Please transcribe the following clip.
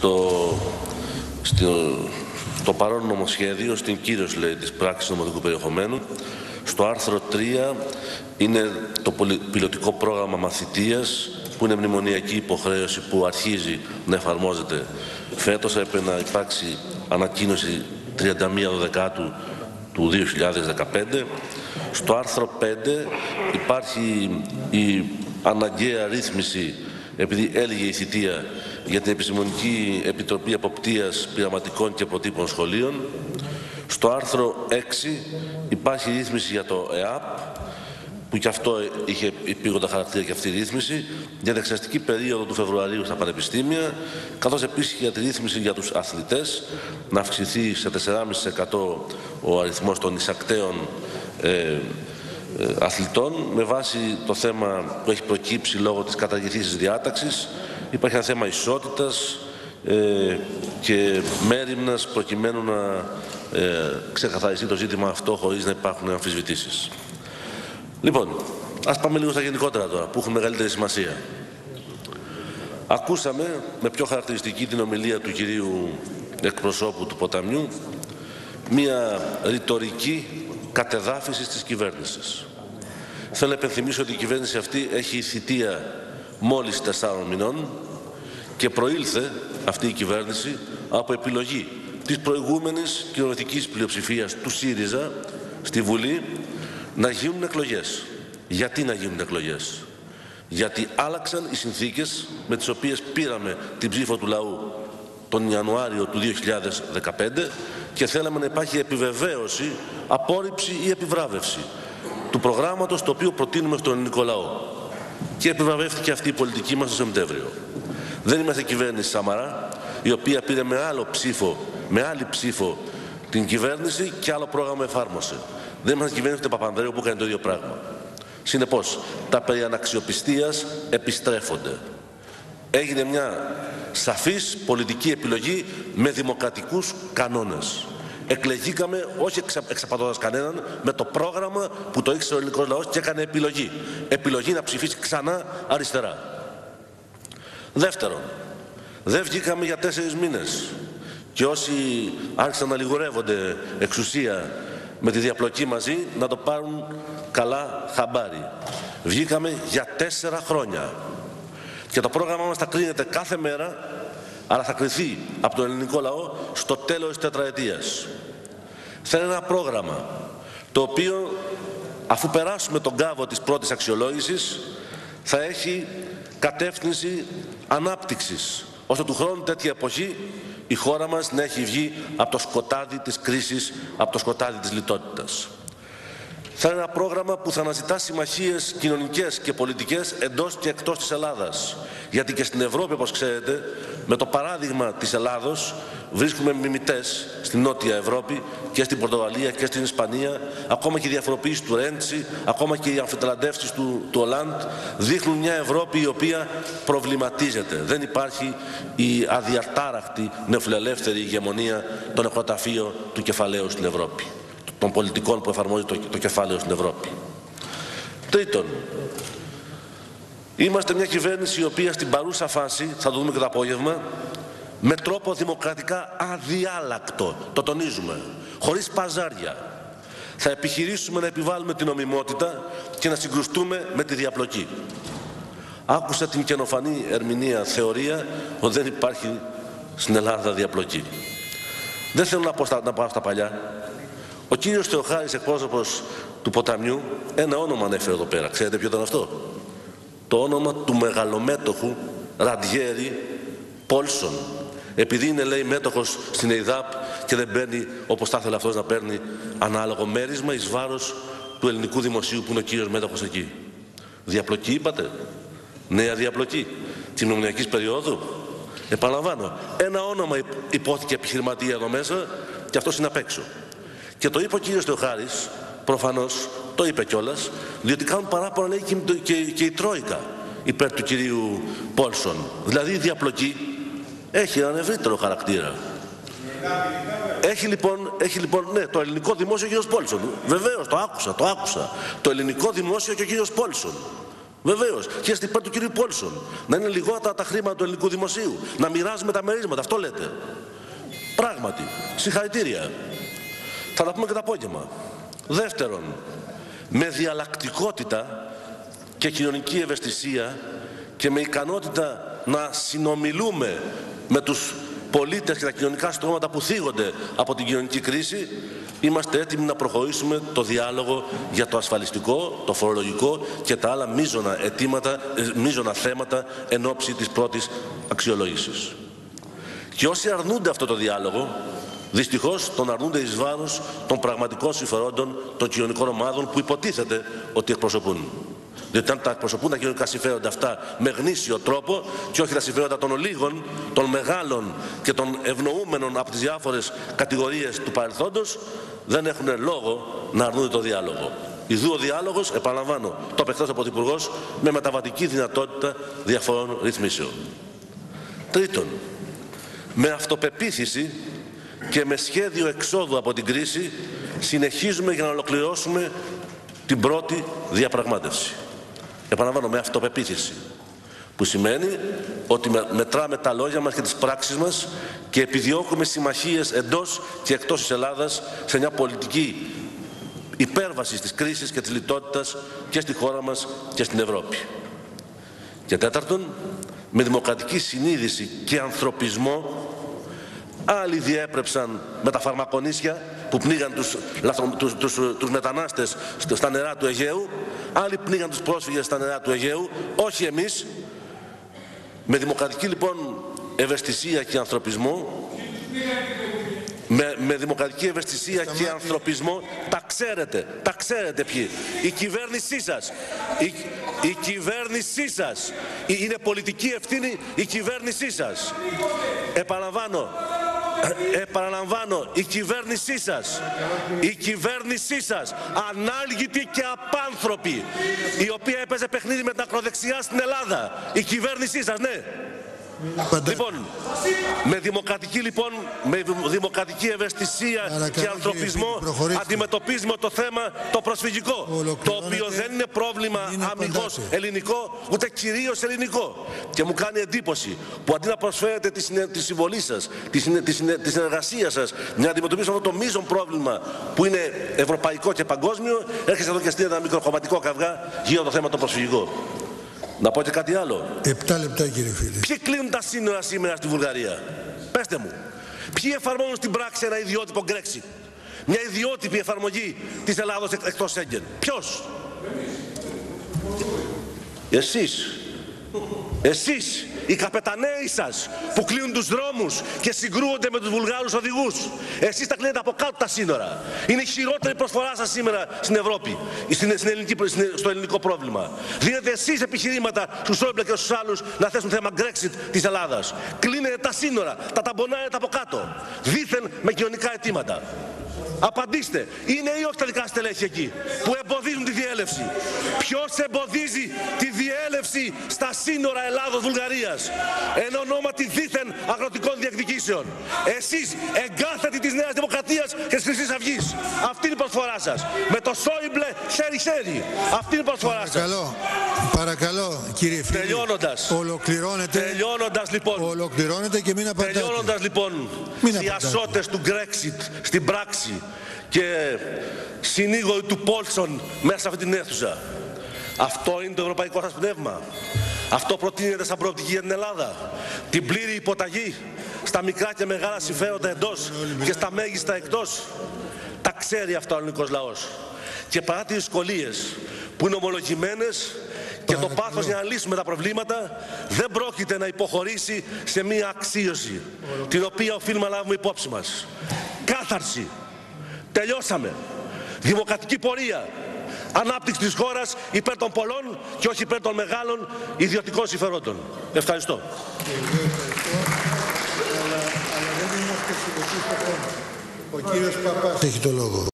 στο, στο, στο παρόν νομοσχέδιο, στην κύρωση λέει, της πράξης νομοθετικού περιεχομένου, στο άρθρο 3 είναι το πιλωτικό πρόγραμμα μαθητείας που είναι μνημονιακή υποχρέωση που αρχίζει να εφαρμόζεται φέτος. Έπρεπε να υπάρξει ανακοίνωση 31 Δεκάτου του 2015. Στο άρθρο 5 υπάρχει η αναγκαία ρύθμιση, επειδή έλεγε η θητεία, για την Επιστημονική Επιτροπή Αποπτίας Πειραματικών και Προτύπων Σχολείων. Στο άρθρο 6 υπάρχει ρύθμιση για το ΕΑΠ, που και αυτό είχε επίγοντα χαρακτήρα και αυτή η ρύθμιση, για την εξαστική περίοδο του Φεβρουαρίου στα πανεπιστήμια, καθώς επίσης για τη ρύθμιση για τους αθλητές, να αυξηθεί σε 4,5% ο αριθμός των εισακτέων ε, ε, αθλητών, με βάση το θέμα που έχει προκύψει λόγω της καταργηθής διάταξης, υπάρχει ένα θέμα ισότητας ε, και μέρημνας προκειμένου να ε, ξεκαθαριστεί το ζήτημα αυτό χωρίς να υπάρχουν αμφισβητήσεις. Λοιπόν, ας πάμε λίγο στα γενικότερα τώρα, που έχουν μεγαλύτερη σημασία. Ακούσαμε με πιο χαρακτηριστική την ομιλία του κυρίου εκπροσώπου του Ποταμιού μια ρητορική κατεδάφιση της κυβέρνησης. Θέλω να επενθυμίσω ότι η κυβέρνηση αυτή έχει θητεία μόλις τεσσάρων μηνών και προήλθε αυτή η κυβέρνηση από επιλογή της προηγούμενης κοινωνικής πλειοψηφίας του ΣΥΡΙΖΑ στη Βουλή να γίνουν εκλογές. Γιατί να γίνουν εκλογές; Γιατί άλλαξαν οι συνθήκες με τις οποίες πήραμε την ψήφο του λαού τον Ιανουάριο του 2015 και θέλαμε να υπάρχει επιβεβαίωση, απόρριψη ή επιβράβευση του προγράμματος το οποίο προτείνουμε στον ελληνικό λαό. Και επιβραβεύτηκε αυτή η πολιτική μας το Σεπτέμβριο. Δεν είμαστε κυβέρνηση Σαμαρά, η οποία πήρε με άλλο ψήφο, με άλλη ψήφο την κυβέρνηση και άλλο πρόγραμμα εφάρμοσε. Δεν είμαστε κυβέρνηση του Παπανδρέου που έκανε το ίδιο πράγμα. Συνεπώς, τα περί αναξιοπιστίας επιστρέφονται. Έγινε μια σαφής πολιτική επιλογή με δημοκρατικούς κανόνες. Εκλεγήκαμε όχι εξα, εξαπατώντας κανέναν με το πρόγραμμα που το ήξερε ο ελληνικός λαός και έκανε επιλογή. Επιλογή να ψηφίσει ξανά αριστερά. Δεύτερον, δεν βγήκαμε για τέσσερις μήνες και όσοι άρχισαν να λιγορεύονται εξουσία με τη διαπλοκή μαζί να το πάρουν καλά χαμπάρι. Βγήκαμε για τέσσερα χρόνια. Και το πρόγραμμά μας θα κρίνεται κάθε μέρα, αλλά θα κριθεί από τον ελληνικό λαό στο τέλος της τετραετίας. Θα είναι ένα πρόγραμμα το οποίο αφού περάσουμε τον κάβο της πρώτης αξιολόγησης θα έχει κατεύθυνση ανάπτυξης ώστε του χρόνου τέτοια εποχή η χώρα μας να έχει βγει από το σκοτάδι της κρίσης, από το σκοτάδι της λιτότητας. Θα είναι ένα πρόγραμμα που θα αναζητά συμμαχίες κοινωνικές και πολιτικές εντός και εκτός της Ελλάδας. Γιατί και στην Ευρώπη, όπως ξέρετε, με το παράδειγμα της Ελλάδος βρίσκουμε μιμητές στην Νότια Ευρώπη και στην Πορτογαλία και στην Ισπανία, ακόμα και η διαφοροποίηση του Ρέντσι, ακόμα και οι αμφιταλαντεύσεις του, του Ολάντ δείχνουν μια Ευρώπη η οποία προβληματίζεται. Δεν υπάρχει η αδιατάραχτη νεοφιλελεύθερη ηγεμονία των εκοταφείων του κεφαλαίου στην Ευρώπη, των πολιτικών που εφαρμόζει το, το κεφάλαιο στην Ευρώπη. Τρίτον, Είμαστε μια κυβέρνηση η οποία στην παρούσα φάση, θα το δούμε και το απόγευμα, με τρόπο δημοκρατικά αδιάλακτο, το τονίζουμε, χωρίς παζάρια, θα επιχειρήσουμε να επιβάλλουμε την ομιμότητα και να συγκρουστούμε με τη διαπλοκή. Άκουσα την καινοφανή ερμηνεία θεωρία ότι δεν υπάρχει στην Ελλάδα διαπλοκή. Δεν θέλω να, πω στα, να πάω στα παλιά. Ο κύριος Θεοχάρης, εκπρόσωπος του ποταμιού, ένα όνομα ανέφερε εδώ πέρα. Ξέρετε ποιο ήταν αυτό; Το όνομα του μεγαλομέτωχου Ραντιέρη Πόλσον. Επειδή είναι λέει μέτοχος στην ΕΙΔΑΠ και δεν παίρνει όπως θα ήθελε αυτός να παίρνει ανάλογο μέρισμα εις βάρος του ελληνικού δημοσίου που είναι ο κύριος μέτοχος εκεί. Διαπλοκή είπατε; Νέα διαπλοκή. Τη νομιακής περίοδου. Επαναλαμβάνω. Ένα όνομα υπόθηκε επιχειρηματία εδώ μέσα και αυτός είναι απ' έξω. Και το είπε ο κύριος Θεοχάρης προφανώς το είπε κιόλας, διότι κάνουν παράπονα λέει και, και, και η Τρόικα υπέρ του κυρίου Πόλσον. Δηλαδή η διαπλοκή έχει έναν ευρύτερο χαρακτήρα. Έχει λοιπόν, έχει λοιπόν, ναι, το ελληνικό δημόσιο και ο κύριος Πόλσον. Βεβαίως, το άκουσα, το άκουσα. Το ελληνικό δημόσιο και ο κύριος Πόλσον. Βεβαίως. Και στην υπέρ του κ. Πόλσον. Να είναι λιγότερα τα χρήματα του ελληνικού δημοσίου. Να μοιράζουμε τα μερίσματα. Αυτό λέτε. Πράγματι. Συγχαρητήρια. Θα τα πούμε και το απόγευμα. Δεύτερον, με διαλλακτικότητα και κοινωνική ευαισθησία και με ικανότητα να συνομιλούμε με τους πολίτες και τα κοινωνικά στρώματα που θίγονται από την κοινωνική κρίση είμαστε έτοιμοι να προχωρήσουμε το διάλογο για το ασφαλιστικό, το φορολογικό και τα άλλα μείζωνα, αιτήματα, ε, μείζωνα θέματα εν ώψη της πρώτης αξιολόγησης. Και όσοι αρνούνται αυτό το διάλογο, δυστυχώς τον αρνούνται εις βάρος των πραγματικών συμφερόντων των κοινωνικών ομάδων που υποτίθεται ότι εκπροσωπούν. Διότι αν τα εκπροσωπούν τα κοινωνικά συμφέροντα αυτά με γνήσιο τρόπο και όχι τα συμφέροντα των ολίγων, των μεγάλων και των ευνοούμενων από τις διάφορες κατηγορίες του παρελθόντος, δεν έχουν λόγο να αρνούνται το διάλογο. Ιδού ο διάλογος, επαναλαμβάνω, το απεχθώς από ο με μεταβατική δυνατότητα διαφορών ρυθμίσεων. Τρίτον, με αυτοπεποίθηση και με σχέδιο εξόδου από την κρίση συνεχίζουμε για να ολοκληρώσουμε την πρώτη διαπραγμάτευση. Επαναλαμβάνω, με αυτοπεποίθηση. Που σημαίνει ότι μετράμε τα λόγια μας και τις πράξεις μας και επιδιώκουμε συμμαχίες εντός και εκτός της Ελλάδας σε μια πολιτική υπέρβαση της κρίσης και της λιτότητας και στη χώρα μας και στην Ευρώπη. Και τέταρτον, με δημοκρατική συνείδηση και ανθρωπισμό άλλοι διέπρεψαν με τα φαρμακονίσια που πνίγαν τους, τους, τους, τους μετανάστες στα νερά του Αιγαίου άλλοι πνίγαν τους πρόσφυγες στα νερά του Αιγαίου όχι εμείς με δημοκρατική λοιπόν ευαισθησία και ανθρωπισμό με, με δημοκρατική ευαισθησία και ανθρωπισμό τα ξέρετε, τα ξέρετε ποιοι. Η κυβέρνησή σας, η, η κυβέρνησή σας, είναι πολιτική ευθύνη η κυβέρνησή σας. Επαναλαμβάνω, επαναλαμβάνω, η κυβέρνησή σας, η κυβέρνησή σας, ανάλγητη και απάνθρωπη, η οποία έπαιζε παιχνίδι με την ακροδεξιά στην Ελλάδα. Η κυβέρνησή σας, ναι. Λοιπόν, με δημοκρατική, λοιπόν, με δημοκρατική ευαισθησία και ανθρωπισμό αντιμετωπίζουμε το θέμα το προσφυγικό, το οποίο δεν είναι πρόβλημα αμυγός ελληνικό, ούτε κυρίως ελληνικό. Και μου κάνει εντύπωση που αντί να προσφέρετε τη, συμβολή σας, τη, τη, συνεργασία σας, να αντιμετωπίσουμε αυτό το μείζον πρόβλημα που είναι ευρωπαϊκό και παγκόσμιο, έρχεστε εδώ και στείλετε ένα μικροκομματικό καυγά γύρω το θέμα το προσφυγικό. Να πω και κάτι άλλο. Επτά λεπτά κύριε φίλε. Ποιοι κλείνουν τα σύνορα σήμερα στη Βουλγαρία; Πέστε μου. Ποιοι εφαρμόζουν στην πράξη ένα ιδιότυπο Brexit. Μια ιδιότυπη εφαρμογή της Ελλάδος εκτός Σέγγεν. Ποιος; Εσείς. Εσείς οι καπεταναίοι σας που κλείνουν τους δρόμους και συγκρούονται με τους βουλγάρους οδηγούς. Εσείς τα κλείνετε από κάτω τα σύνορα. Είναι η χειρότερη προσφορά σας σήμερα στην Ευρώπη, στην, στην ελληνική, στο ελληνικό πρόβλημα. Δίνετε εσείς επιχειρήματα στους Σόιμπλε και στους άλλους να θέσουν θέμα Brexit της Ελλάδας. Κλείνετε τα σύνορα, τα ταμπονάρετε από κάτω. Δήθεν με κοινωνικά αιτήματα. Απαντήστε, είναι ή όχι τα δικά στελέχη εκεί που εμποδίζουν τη διέλευση. Ποιος εμποδίζει τη διέλευση στα σύνορα Ελλάδος-Βουλγαρίας εν ονόματι δίθεν αγροτικών διεκδικήσεων; Εσείς εγκάθετοι της Νέας Δημοκρατίας και της Χρυσής Αυγής. Αυτή είναι η προσφορά σας. Με το Σόιμπλε χέρι-χέρι. Αυτή είναι η προσφορά σας. Παρακαλώ, παρακαλώ κύριε φίλε. Τελειώνοντας. Ολοκληρώνετε. Τελειώνοντας λοιπόν. Ολοκληρώνετε και μην απαντάτε. Τελειώνοντας λοιπόν. Διασώτες του Brexit στην πράξη και συνήγοροι του Πόλσον μέσα σε αυτή την αίθουσα. Αυτό είναι το ευρωπαϊκό σας πνεύμα. Αυτό προτείνεται σαν προοπτική για την Ελλάδα. Την πλήρη υποταγή στα μικρά και μεγάλα συμφέροντα εντός και στα μέγιστα εκτός. Τα ξέρει αυτό ο ελληνικός λαός. Και παρά τις δυσκολίες που είναι ομολογημένες και το πάθος για να λύσουμε τα προβλήματα δεν πρόκειται να υποχωρήσει σε μία αξίωση την οποία οφείλουμε να λάβουμε υπόψη μας. Κάθαρση. Τελειώσαμε. Δημοκρατική πορεία. Ανάπτυξη της χώρας υπέρ των πολλών και όχι υπέρ των μεγάλων ιδιωτικών συμφερόντων. Ευχαριστώ. Ο κύριος Παπάς έχει το λόγο.